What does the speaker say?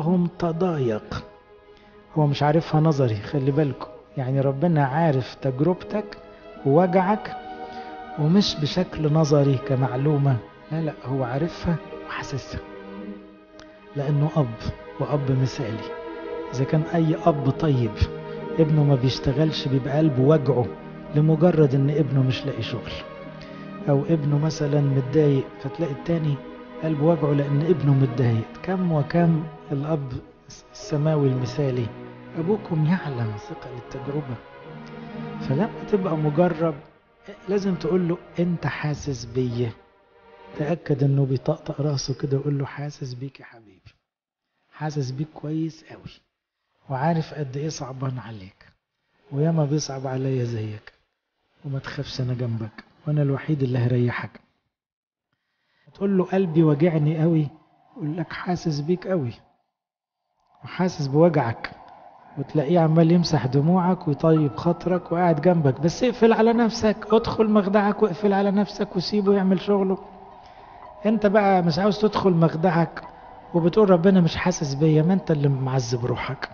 هم تضايق. هو مش عارفها نظري خلي بالكم. يعني ربنا عارف تجربتك ووجعك ومش بشكل نظري كمعلومة. لا لا هو عارفها وحاسسها. لأنه أب وأب مثالي. إذا كان أي أب طيب ابنه ما بيشتغلش بيبقى قلبه وجعه لمجرد إن ابنه مش لاقي شغل. أو ابنه مثلا متضايق فتلاقي التاني قلبه وجعه لأن ابنه متضايق. كم وكم الأب السماوي المثالي. أبوكم يعلم ثقة للتجربة. فلما تبقى مجرب لازم تقول له أنت حاسس بيا. تأكد إنه بيطقطق رأسه كده ويقول له حاسس بيك يا حبيبي. حاسس بيك كويس قوي وعارف قد إيه صعبان عليك. وياما بيصعب عليا زيك. وما تخافش أنا جنبك. وأنا الوحيد اللي هريحك تقول له قلبي وجعني قوي يقول لك حاسس بيك قوي وحاسس بوجعك وتلاقيه عمال يمسح دموعك ويطيب خاطرك وقاعد جنبك. بس اقفل على نفسك ادخل مخدعك واقفل على نفسك وسيبه يعمل شغله. انت بقى مش عاوز تدخل مخدعك وبتقول ربنا مش حاسس بيا ما انت اللي معذب روحك.